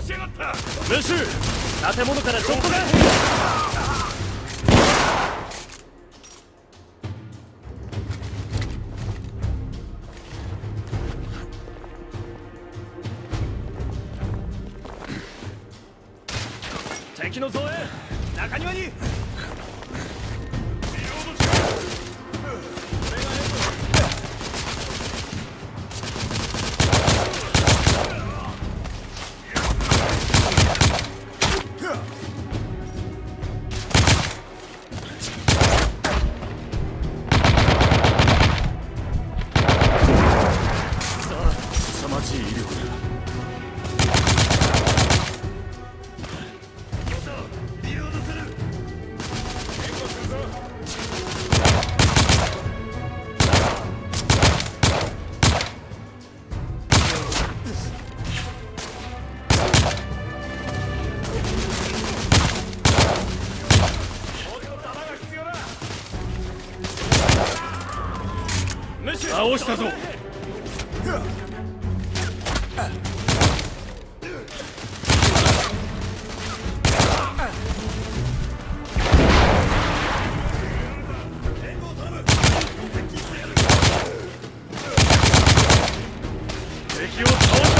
しやがった。建物からショットガたぞ敵を倒した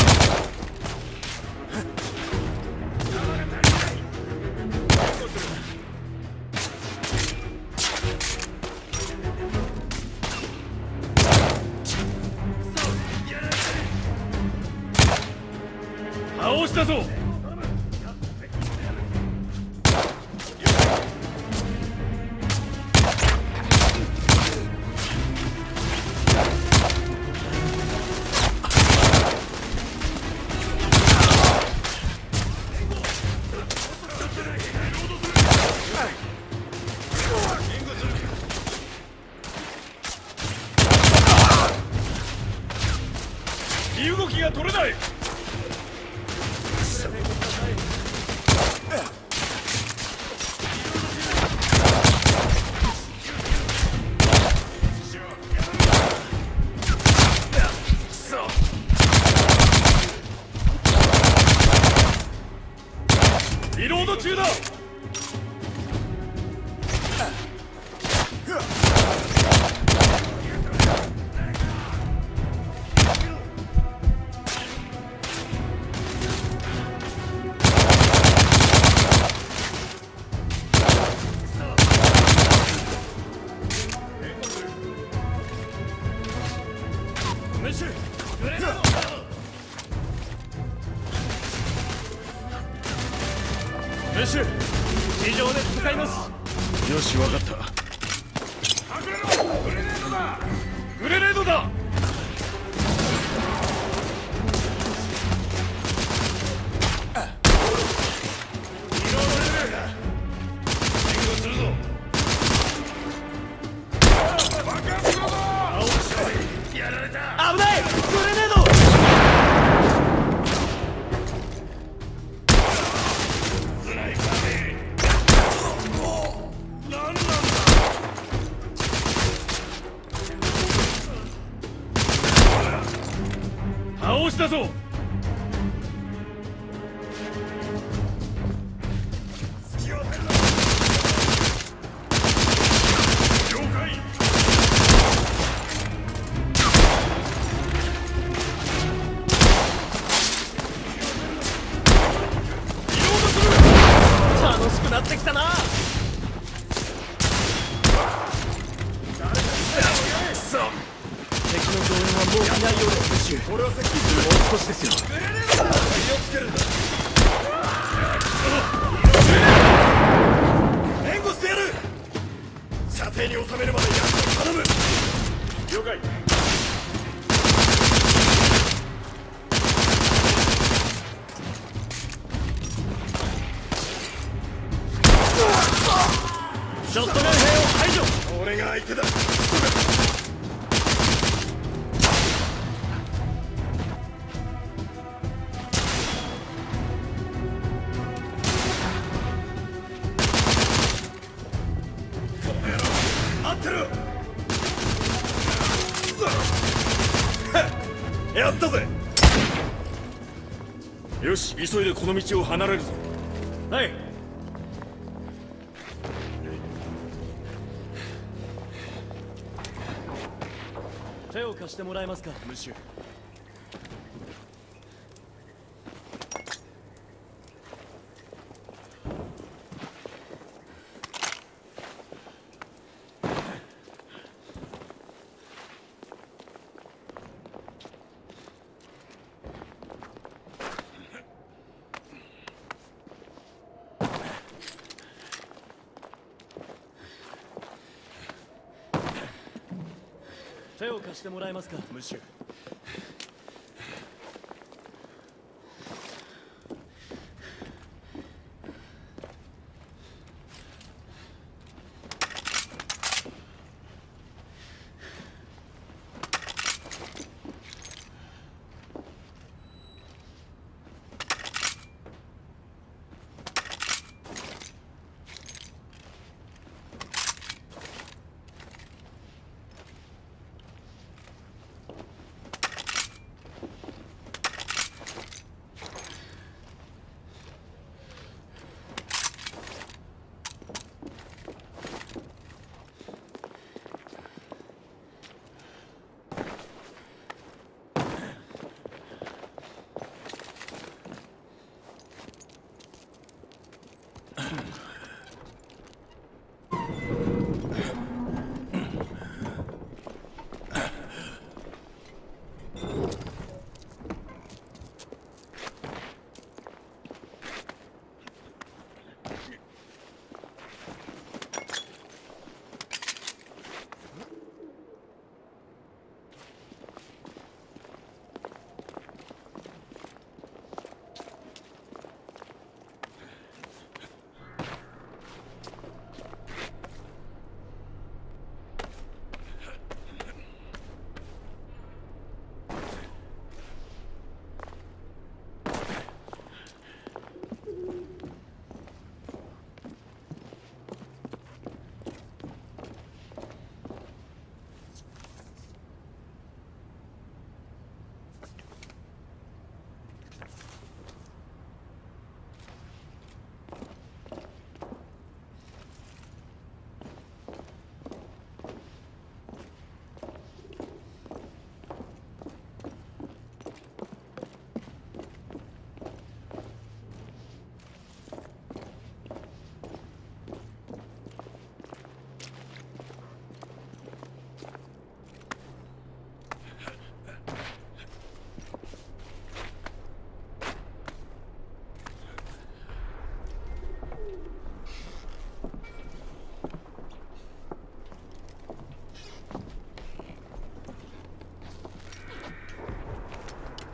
ですよ急いでこの道を離れるぞ。はい。手を貸してもらえますか？ムッシュ手を貸してもらえますか？ムシュ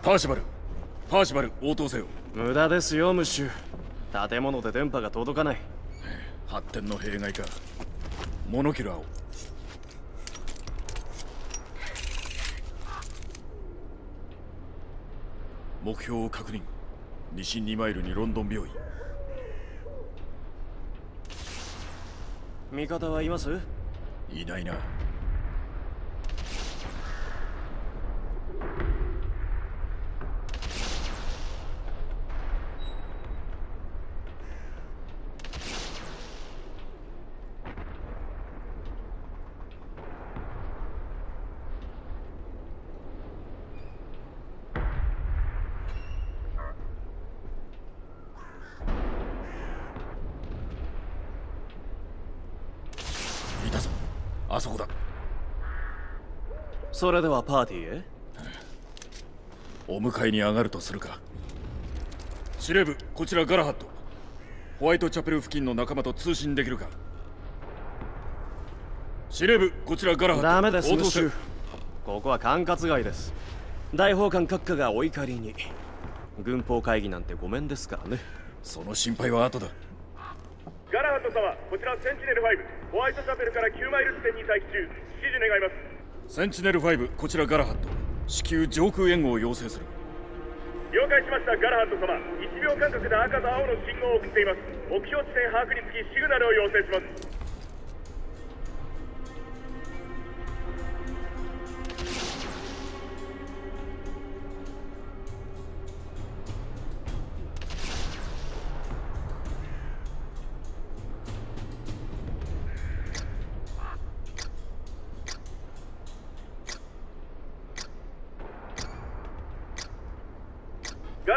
パーシバル。パーシバル応答せよ。無駄ですよムッシュ。建物で電波が届かない。発展の弊害か。モノキュラーを。目標を確認。西2マイルにロンドン病院。味方はいます？いないないたぞあそこだ。それではパーティーへ？お迎えに上がるとするか。司令部こちらガラハット。ホワイトチャペル付近の仲間と通信できるか。司令部こちらガラハット。ダメです応答せここは管轄外です。大法官閣下がお怒りに。軍法会議なんてごめんですからね。その心配は後だガラハット様、こちらセンチネル5、ホワイトチャペルから9マイル地点に待機中、指示願います。センチネル5こちらガラハット至急上空援護を要請する了解しました、ガラハット様。1秒間隔で赤と青の信号を送っています。目標地点把握につきシグナルを要請します。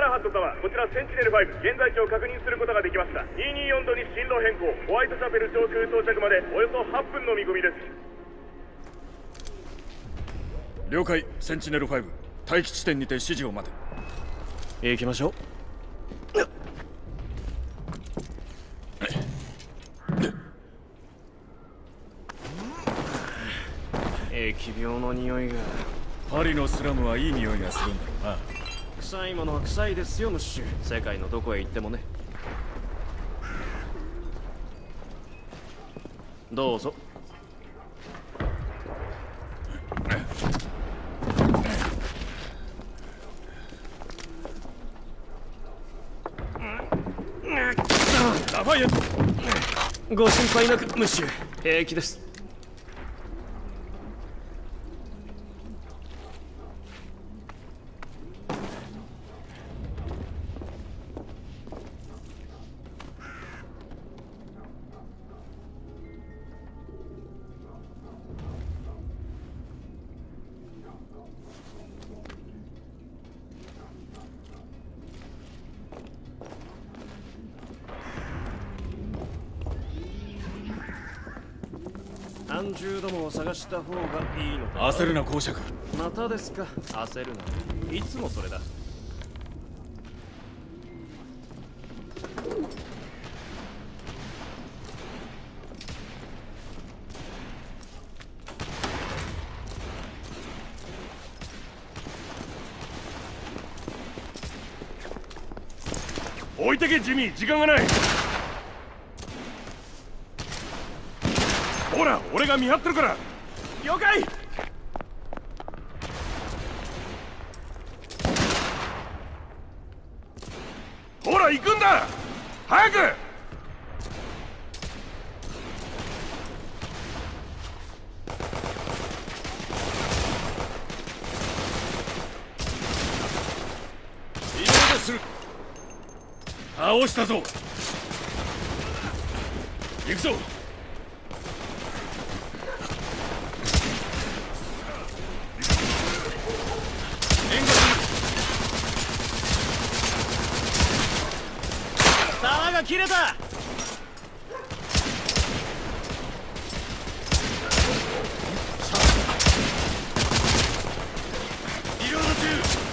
ラハット様こちらセンチネル5現在地を確認することができました。224度に進路変更。ホワイトチャペル上空到着までおよそ8分の見込みです。了解。センチネル5待機地点にて指示を待て。行きましょう。疫病の匂いが。パリのスラムはいい匂いがするんだろうな臭いものは臭いですよムッシュ。世界のどこへ行ってもね。どうぞ。ご心配なくムッシュ。平気です安住どもを探した方がいいのか焦るな公爵。またですか。焦るな。いつもそれだ。置いてけジミー。時間がないほら俺が見張ってるから。了解。ほら行くんだ。早く。倒したぞ。行くぞ援護弾が切れたリロード中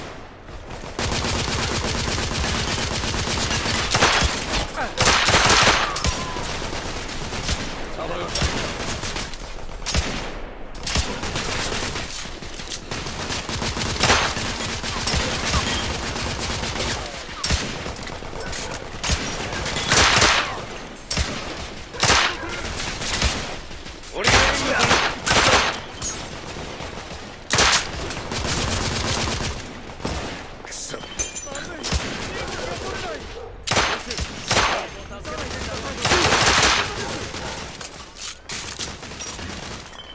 俺がいいんだくそ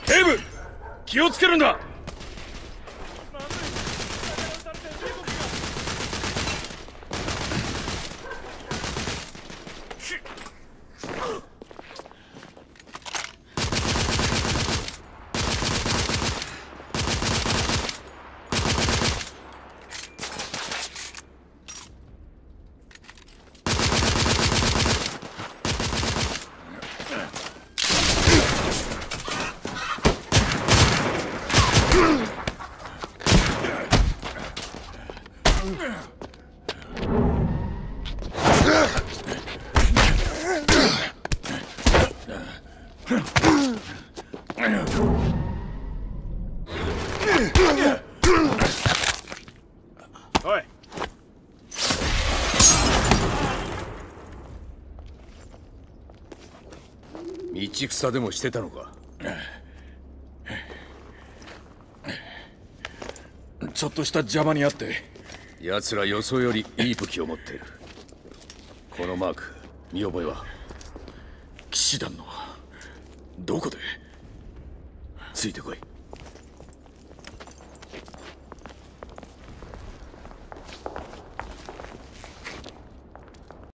警部気をつけるんだおい道草でもしてたのか？ちょっとした邪魔にあって。奴ら予想よりいい武器を持っている。このマーク見覚えは？騎士団のどこで？ついてこい